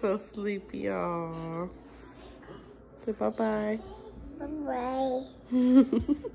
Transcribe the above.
so sleepy, y'all. Say bye-bye. Bye-bye.